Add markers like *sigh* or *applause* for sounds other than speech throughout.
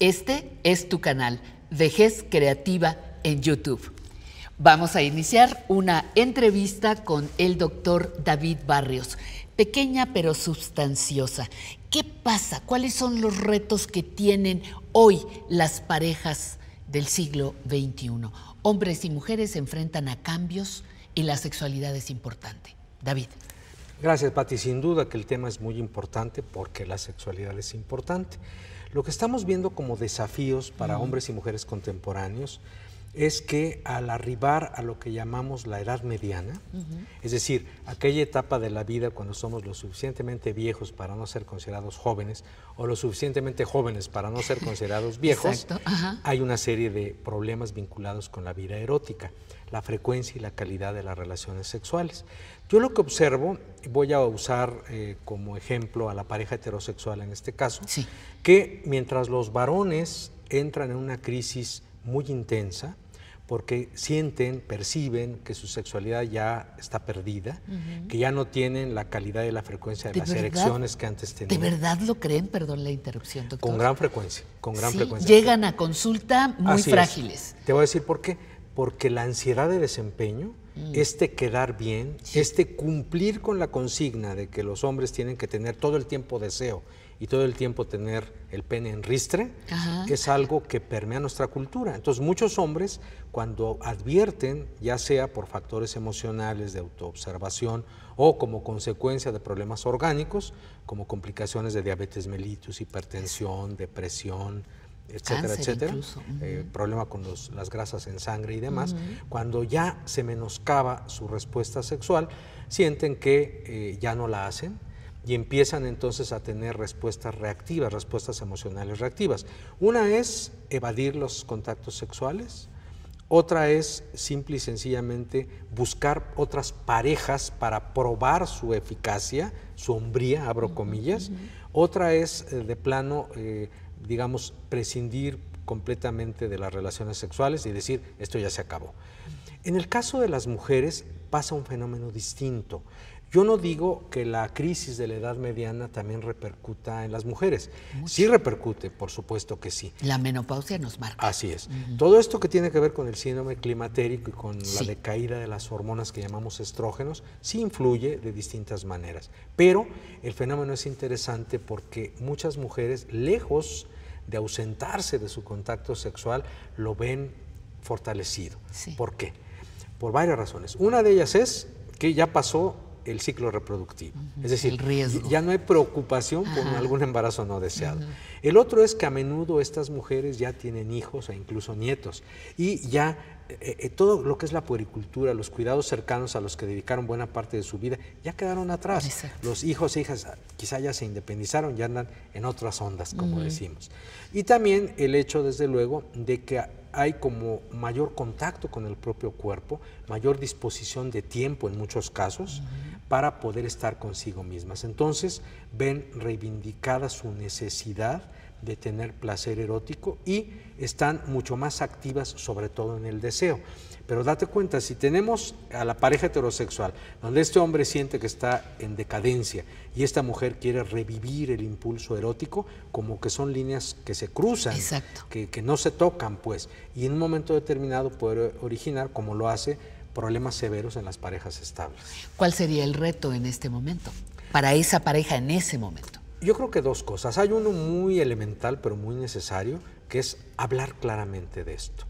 Este es tu canal, Vejez Creativa en YouTube. Vamos a iniciar una entrevista con el doctor David Barrios, pequeña pero sustanciosa. ¿Qué pasa? ¿Cuáles son los retos que tienen hoy las parejas del siglo XXI? Hombres y mujeres se enfrentan a cambios y la sexualidad es importante. David. Gracias, Patti. Sin duda que el tema es muy importante porque la sexualidad es importante. Lo que estamos viendo como desafíos para hombres y mujeres contemporáneos es que al arribar a lo que llamamos la edad mediana, es decir, aquella etapa de la vida cuando somos lo suficientemente viejos para no ser considerados jóvenes o lo suficientemente jóvenes para no ser considerados *laughs* viejos, hay una serie de problemas vinculados con la vida erótica, la frecuencia y la calidad de las relaciones sexuales. Yo lo que observo, voy a usar eh, como ejemplo a la pareja heterosexual en este caso, que mientras los varones entran en una crisis muy intensa, porque sienten, perciben que su sexualidad ya está perdida, que ya no tienen la calidad y la frecuencia de, las erecciones que antes tenían. ¿De verdad lo creen? Perdón la interrupción, doctor. Con gran frecuencia, con gran frecuencia. Llegan a consulta muy frágiles. Te voy a decir por qué. Porque la ansiedad de desempeño, Mm. este quedar bien, este cumplir con la consigna de que los hombres tienen que tener todo el tiempo deseo y todo el tiempo tener el pene en ristre, es algo que permea nuestra cultura. Entonces muchos hombres cuando advierten, ya sea por factores emocionales de autoobservación o como consecuencia de problemas orgánicos, como complicaciones de diabetes mellitus, hipertensión, depresión, etcétera, etcétera, eh, problema con las grasas en sangre y demás, cuando ya se menoscaba su respuesta sexual, sienten que eh, ya no la hacen y empiezan entonces a tener respuestas reactivas, respuestas emocionales reactivas. Una es evadir los contactos sexuales, otra es simple y sencillamente buscar otras parejas para probar su eficacia, su hombría, abro comillas. Otra es eh, de plano digamos, prescindir completamente de las relaciones sexuales y decir, esto ya se acabó. En el caso de las mujeres pasa un fenómeno distinto. Yo no digo que la crisis de la edad mediana también repercuta en las mujeres. Sí repercute, por supuesto que sí. La menopausia nos marca. Así es. Todo esto que tiene que ver con el síndrome climatérico y con la decaída de las hormonas que llamamos estrógenos, sí influye de distintas maneras. Pero el fenómeno es interesante porque muchas mujeres, lejos de ausentarse de su contacto sexual, lo ven fortalecido. ¿Por qué? Por varias razones. Una de ellas es que ya pasó el ciclo reproductivo. Es decir, ya no hay preocupación por algún embarazo no deseado. El otro es que a menudo estas mujeres ya tienen hijos e incluso nietos y ya eh, eh, todo lo que es la puericultura, los cuidados cercanos a los que dedicaron buena parte de su vida, ya quedaron atrás. Los hijos e hijas quizá ya se independizaron, ya andan en otras ondas, como decimos. Y también el hecho, desde luego, de que hay como mayor contacto con el propio cuerpo, mayor disposición de tiempo en muchos casos para poder estar consigo mismas. Entonces ven reivindicada su necesidad de tener placer erótico y están mucho más activas, sobre todo en el deseo. Pero date cuenta, si tenemos a la pareja heterosexual, donde este hombre siente que está en decadencia y esta mujer quiere revivir el impulso erótico, como que son líneas que se cruzan, que, que no se tocan, pues, y en un momento determinado puede originar, como lo hace, problemas severos en las parejas estables. ¿Cuál sería el reto en este momento? Para esa pareja en ese momento. Yo creo que dos cosas. Hay uno muy elemental, pero muy necesario, que es hablar claramente de esto.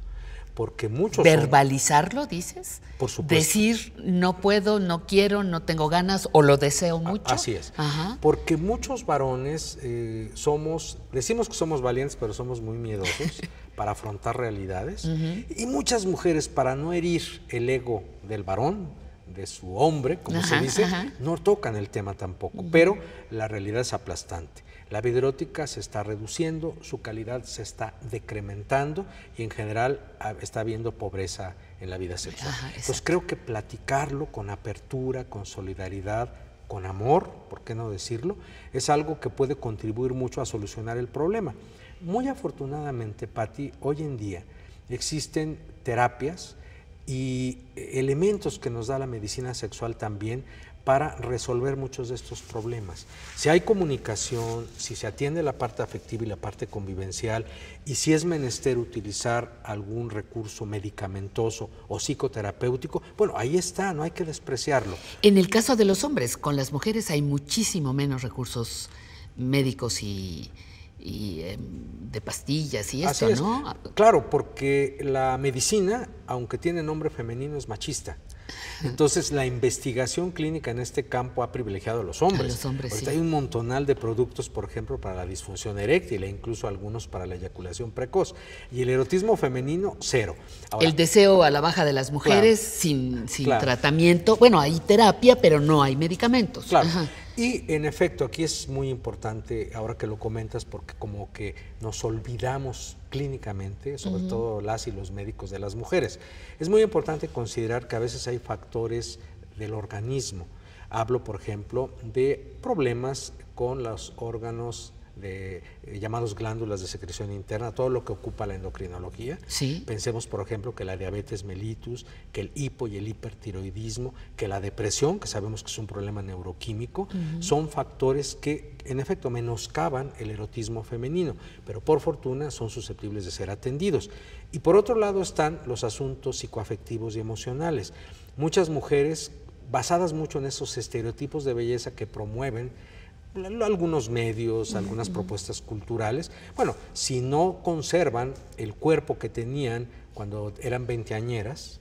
Porque muchos. ¿Verbalizarlo, dices? Por supuesto. Decir, no puedo, no quiero, no tengo ganas o lo deseo mucho. Así es. Porque muchos varones eh, somos, decimos que somos valientes, pero somos muy miedosos *laughs* para afrontar realidades. Y muchas mujeres, para no herir el ego del varón, de su hombre, como se dice, no tocan el tema tampoco, pero la realidad es aplastante. La vida erótica se está reduciendo, su calidad se está decrementando y en general ah, está habiendo pobreza en la vida sexual. Entonces creo que platicarlo con apertura, con solidaridad, con amor, ¿por qué no decirlo? Es algo que puede contribuir mucho a solucionar el problema. Muy afortunadamente, Patti, hoy en día existen terapias y elementos que nos da la medicina sexual también para resolver muchos de estos problemas. Si hay comunicación, si se atiende la parte afectiva y la parte convivencial, y si es menester utilizar algún recurso medicamentoso o psicoterapéutico, bueno, ahí está, no hay que despreciarlo. En el caso de los hombres, con las mujeres hay muchísimo menos recursos médicos y, em, de pastillas y eso, ¿no? Claro, porque la medicina, aunque tiene nombre femenino, es machista. Entonces, la investigación clínica en este campo ha privilegiado a los hombres. los hombres Hay un montonal de productos, por ejemplo, para la disfunción eréctil e incluso algunos para la eyaculación precoz. Y el erotismo femenino, cero. el deseo a la baja de las mujeres sin, tratamiento. Bueno, hay terapia, pero no hay medicamentos. Claro. Y en efecto, aquí es muy importante, ahora que lo comentas, porque como que nos olvidamos clínicamente, sobre todo las y los médicos de las mujeres. Es muy importante considerar que a veces hay factores del organismo. Hablo, por ejemplo, de problemas con los órganos de eh, llamados glándulas de secreción interna, todo lo que ocupa la endocrinología. Pensemos, por ejemplo, que la diabetes mellitus, que el hipo y el hipertiroidismo, que la depresión, que sabemos que es un problema neuroquímico, son factores que en efecto menoscaban el erotismo femenino, pero por fortuna son susceptibles de ser atendidos. Y por otro lado están los asuntos psicoafectivos y emocionales. Muchas mujeres, basadas mucho en esos estereotipos de belleza que promueven, algunos medios, algunas propuestas culturales. Bueno, si no conservan el cuerpo que tenían cuando eran veinteañeras,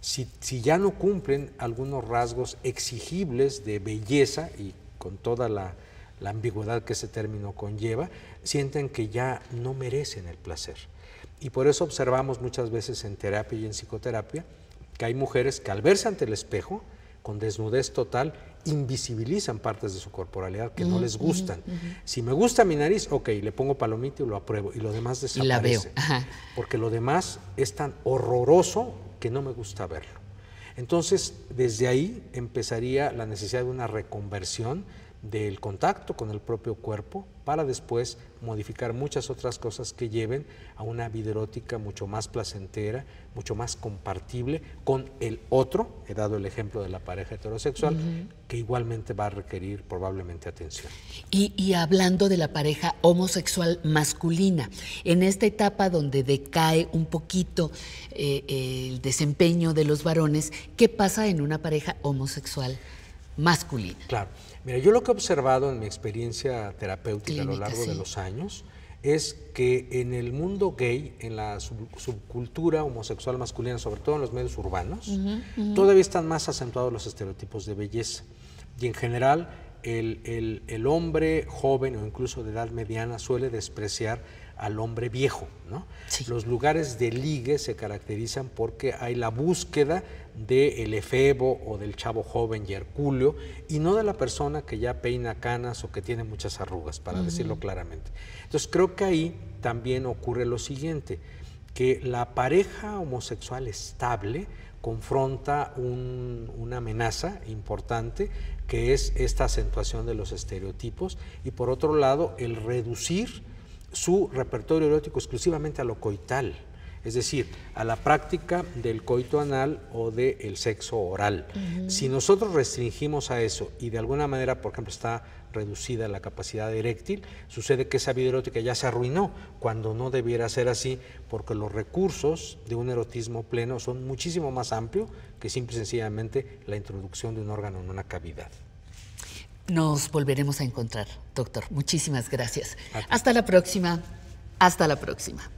si, si ya no cumplen algunos rasgos exigibles de belleza y con toda la, la ambigüedad que ese término conlleva, sienten que ya no merecen el placer. Y por eso observamos muchas veces en terapia y en psicoterapia que hay mujeres que al verse ante el espejo, con desnudez total, invisibilizan partes de su corporalidad que no les gustan. Si me gusta mi nariz, ok, le pongo palomita y lo apruebo, y lo demás desaparece. Porque lo demás es tan horroroso que no me gusta verlo. Entonces, desde ahí empezaría la necesidad de una reconversión del contacto con el propio cuerpo para después modificar muchas otras cosas que lleven a una vida erótica mucho más placentera, mucho más compartible con el otro, he dado el ejemplo de la pareja heterosexual, que igualmente va a requerir probablemente atención. Y, hablando de la pareja homosexual masculina, en esta etapa donde decae un poquito eh, el desempeño de los varones, ¿qué pasa en una pareja homosexual masculina? Claro. Mira, yo lo que he observado en mi experiencia terapéutica a lo largo de los años es que en el mundo gay, en la subcultura homosexual masculina, sobre todo en los medios urbanos, todavía están más acentuados los estereotipos de belleza. Y en general, el, el hombre joven o incluso de edad mediana suele despreciar al hombre viejo. ¿no? Los lugares de ligue se caracterizan porque hay la búsqueda del efebo o del chavo joven y hercúleo y no de la persona que ya peina canas o que tiene muchas arrugas, para decirlo claramente. Entonces creo que ahí también ocurre lo siguiente, que la pareja homosexual estable confronta una amenaza importante que es esta acentuación de los estereotipos y por otro lado el reducir su repertorio erótico exclusivamente a lo coital, es decir, a la práctica del coito anal o del sexo oral. Si nosotros restringimos a eso y de alguna manera, por ejemplo, está reducida la capacidad eréctil, sucede que esa vida erótica ya se arruinó, cuando no debiera ser así, porque los recursos de un erotismo pleno son muchísimo más amplios que simple y sencillamente la introducción de un órgano en una cavidad. Nos volveremos a encontrar, doctor. Muchísimas gracias. Hasta la próxima. Hasta la próxima.